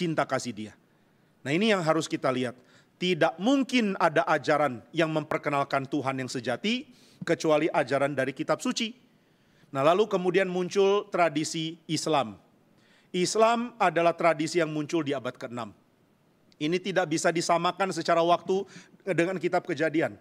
cinta kasih dia. Nah ini yang harus kita lihat. Tidak mungkin ada ajaran yang memperkenalkan Tuhan yang sejati kecuali ajaran dari kitab suci. Nah lalu kemudian muncul tradisi Islam. Islam adalah tradisi yang muncul di abad ke-6. Ini tidak bisa disamakan secara waktu dengan kitab kejadian.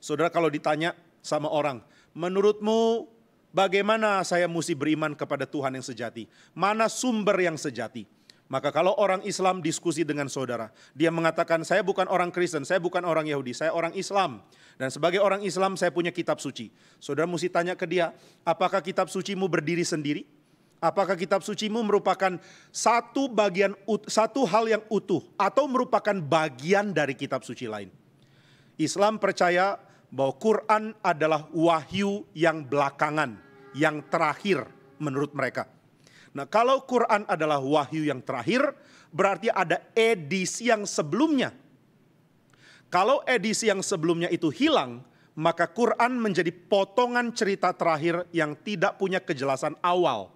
Saudara kalau ditanya sama orang, menurutmu bagaimana saya mesti beriman kepada Tuhan yang sejati? Mana sumber yang sejati? Maka kalau orang Islam diskusi dengan saudara, dia mengatakan saya bukan orang Kristen, saya bukan orang Yahudi, saya orang Islam. Dan sebagai orang Islam saya punya kitab suci. Saudara mesti tanya ke dia, apakah kitab sucimu berdiri sendiri? Apakah kitab sucimu merupakan satu bagian satu hal yang utuh atau merupakan bagian dari kitab suci lain? Islam percaya bahwa Quran adalah wahyu yang belakangan, yang terakhir menurut mereka. Nah, kalau Quran adalah wahyu yang terakhir, berarti ada edisi yang sebelumnya. Kalau edisi yang sebelumnya itu hilang, maka Quran menjadi potongan cerita terakhir yang tidak punya kejelasan awal.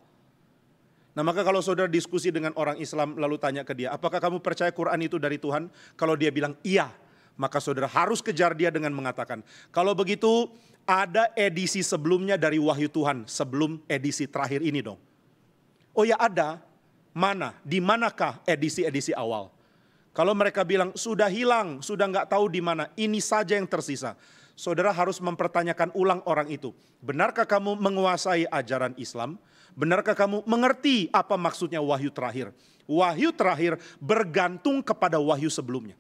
Nah, maka kalau saudara diskusi dengan orang Islam lalu tanya ke dia, "Apakah kamu percaya Quran itu dari Tuhan?" Kalau dia bilang iya, maka saudara harus kejar dia dengan mengatakan, "Kalau begitu, ada edisi sebelumnya dari wahyu Tuhan sebelum edisi terakhir ini dong." Oh ya ada, mana, di manakah edisi-edisi awal? Kalau mereka bilang sudah hilang, sudah nggak tahu di mana, ini saja yang tersisa. Saudara harus mempertanyakan ulang orang itu. Benarkah kamu menguasai ajaran Islam? Benarkah kamu mengerti apa maksudnya wahyu terakhir? Wahyu terakhir bergantung kepada wahyu sebelumnya.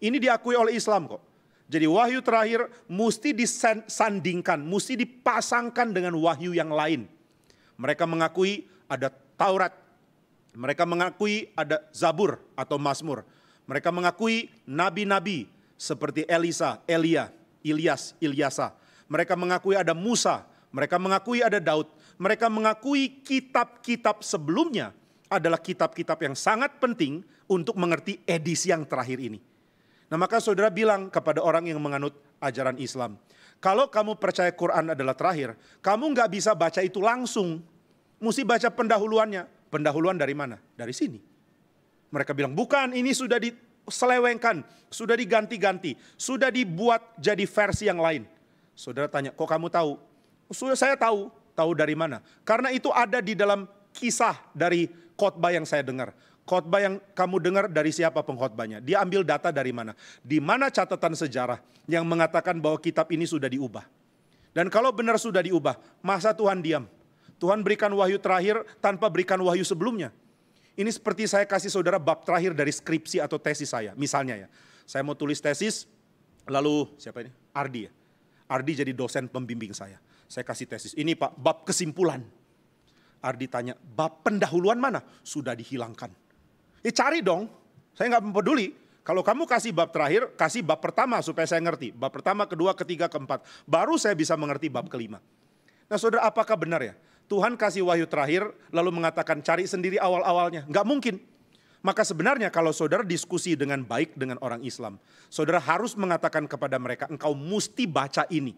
Ini diakui oleh Islam kok. Jadi wahyu terakhir mesti disandingkan, mesti dipasangkan dengan wahyu yang lain. Mereka mengakui ada Taurat. Mereka mengakui ada Zabur atau Mazmur. Mereka mengakui nabi-nabi seperti Elisa, Elia, Ilyas, Ilyasa. Mereka mengakui ada Musa, mereka mengakui ada Daud. Mereka mengakui kitab-kitab sebelumnya adalah kitab-kitab yang sangat penting untuk mengerti edisi yang terakhir ini. Nah maka saudara bilang kepada orang yang menganut ajaran Islam, kalau kamu percaya Quran adalah terakhir, kamu nggak bisa baca itu langsung Mesti baca pendahuluannya. Pendahuluan dari mana? Dari sini. Mereka bilang, bukan ini sudah diselewengkan, sudah diganti-ganti, sudah dibuat jadi versi yang lain. Saudara tanya, kok kamu tahu? Sudah saya tahu, tahu dari mana? Karena itu ada di dalam kisah dari khotbah yang saya dengar. Khotbah yang kamu dengar dari siapa pengkhotbahnya? Dia ambil data dari mana? Di mana catatan sejarah yang mengatakan bahwa kitab ini sudah diubah? Dan kalau benar sudah diubah, masa Tuhan diam? Tuhan berikan wahyu terakhir tanpa berikan wahyu sebelumnya. Ini seperti saya kasih saudara bab terakhir dari skripsi atau tesis saya. Misalnya ya, saya mau tulis tesis, lalu siapa ini? Ardi ya. Ardi jadi dosen pembimbing saya. Saya kasih tesis, ini Pak, bab kesimpulan. Ardi tanya, bab pendahuluan mana? Sudah dihilangkan. Ya cari dong, saya nggak peduli. Kalau kamu kasih bab terakhir, kasih bab pertama supaya saya ngerti. Bab pertama, kedua, ketiga, keempat. Baru saya bisa mengerti bab kelima. Nah saudara apakah benar ya? Tuhan kasih wahyu terakhir lalu mengatakan cari sendiri awal-awalnya. Nggak mungkin. Maka sebenarnya kalau saudara diskusi dengan baik dengan orang Islam, saudara harus mengatakan kepada mereka, engkau mesti baca ini.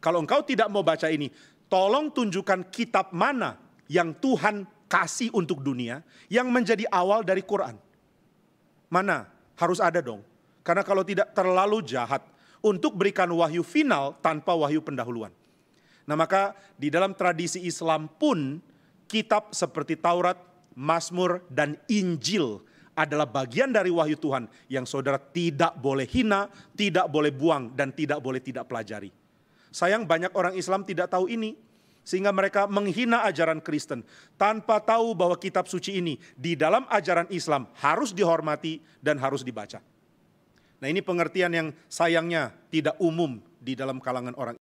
Kalau engkau tidak mau baca ini, tolong tunjukkan kitab mana yang Tuhan kasih untuk dunia yang menjadi awal dari Quran. Mana? Harus ada dong. Karena kalau tidak terlalu jahat untuk berikan wahyu final tanpa wahyu pendahuluan. Nah maka di dalam tradisi Islam pun kitab seperti Taurat, Mazmur, dan Injil adalah bagian dari wahyu Tuhan yang saudara tidak boleh hina, tidak boleh buang, dan tidak boleh tidak pelajari. Sayang banyak orang Islam tidak tahu ini, sehingga mereka menghina ajaran Kristen tanpa tahu bahwa kitab suci ini di dalam ajaran Islam harus dihormati dan harus dibaca. Nah ini pengertian yang sayangnya tidak umum di dalam kalangan orang